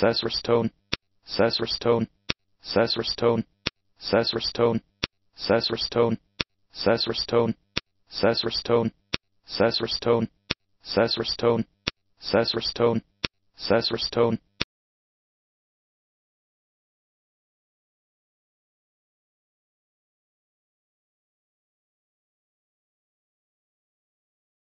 Sesrostone, Sesrostone, Sesrostone, Sesrostone, Sesrostone, Sesrostone, Sesrostone, Sesrostone, Sesrostone, Sesrostone, Sesrostone,